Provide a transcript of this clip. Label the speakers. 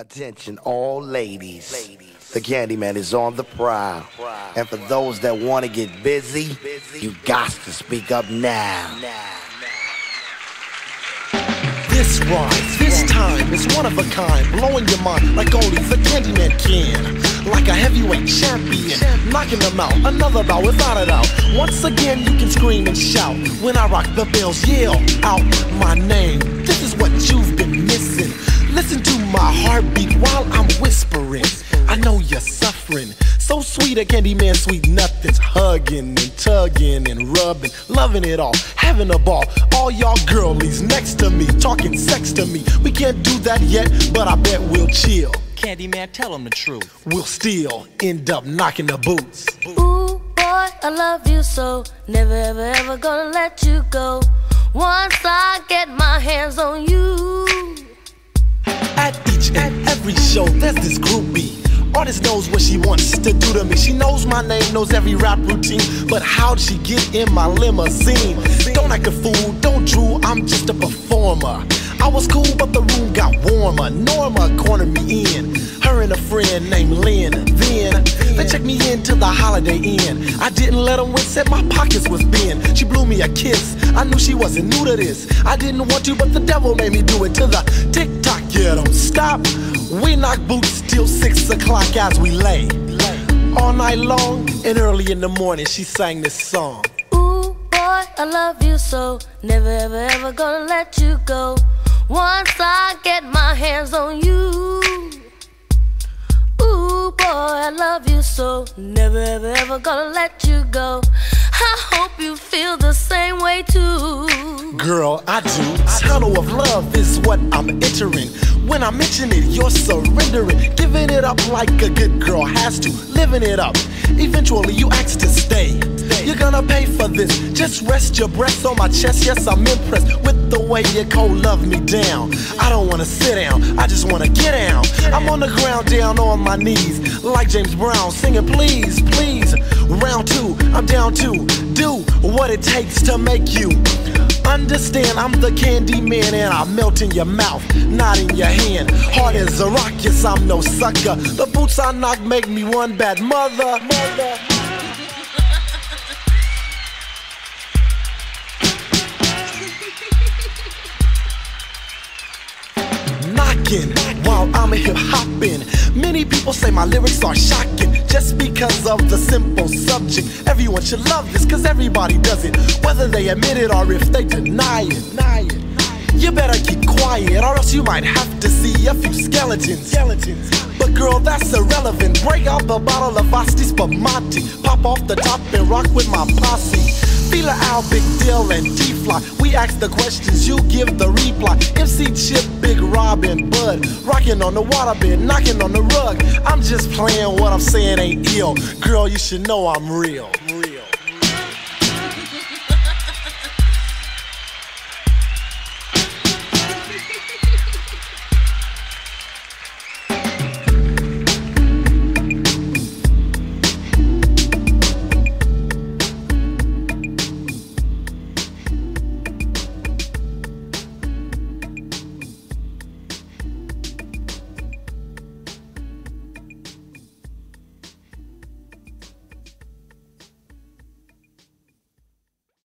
Speaker 1: Attention, all ladies. The Candyman is on the prowl. And for those that want to get busy, you got to speak up now.
Speaker 2: This rhyme, this time is one of a kind, blowing your mind like only the Candyman can. Like a heavyweight champion, knocking them out, another bout without a doubt. Once again, you can scream and shout when I rock the bells, yell out my name. This is what you've been missing. Listen to my heartbeat while I'm whispering. I know you're suffering. So sweet, a candy man, sweet nothings. Hugging and tugging and rubbing, loving it all, having a ball. All y'all girlies next to me, talking sex to me. We can't do that yet, but I bet we'll chill.
Speaker 3: Candyman, tell him the truth.
Speaker 2: We'll still end up knocking the boots.
Speaker 4: Ooh, boy, I love you so. Never, ever, ever gonna let you go. Once I get my hands on you.
Speaker 2: Every show, there's this groupie. Artist knows what she wants to do to me. She knows my name, knows every rap routine. But how'd she get in my limousine? Don't act a fool, don't drool, I'm just a performer. I was cool, but the room got warmer. Norma cornered me in. Her and a friend named Lynn. Then they checked me into the Holiday Inn. I didn't let them win, said my pockets was thin. She blew me a kiss. I knew she wasn't new to this. I didn't want to, but the devil made me do it to the tick tock. Yeah, don't stop. We knock boots till six o'clock as we lay. All night long and early in the morning, she sang this song.
Speaker 4: Ooh, boy, I love you so. Never, ever, ever gonna let you go. Once I get my hands on you. Ooh, boy, I love you so. Never, ever, ever gonna let you go. I hope you feel the same way too.
Speaker 2: Girl, I do. Tunnel of love is what I'm entering. When I mention it, you're surrendering. Giving it up like a good girl has to. Living it up. Eventually, you ask to stay. You're gonna pay for this. Just rest your breath on my chest. Yes, I'm impressed with the way you cold love me down. I don't wanna sit down, I just wanna get down. I'm on the ground, down on my knees, like James Brown, singing, please, please. Round two, I'm down to do what it takes to make you. Understand, I'm the candy man and I melt in your mouth, not in your hand. Hard as a rock, yes, I'm no sucker. The boots I knock make me one bad mother. mother. knocking while I'm hip hopping. Many people say my lyrics are shocking just because of the simple subject. Everyone should love this because everybody does it, whether they admit it or if they deny it. You better keep quiet, or else you might have to see a few skeletons. Skeletons. But girl, that's irrelevant. Break out the bottle of Asti Spumante, pop off the top and rock with my posse. Feel Al, Big Deal, and T-Fly. We ask the questions, you give the reply. MC Chip, Big Rob, and Bud. Rocking on the waterbed, knocking on the rug. I'm just playing what I'm saying ain't ill. Girl, you should know I'm real.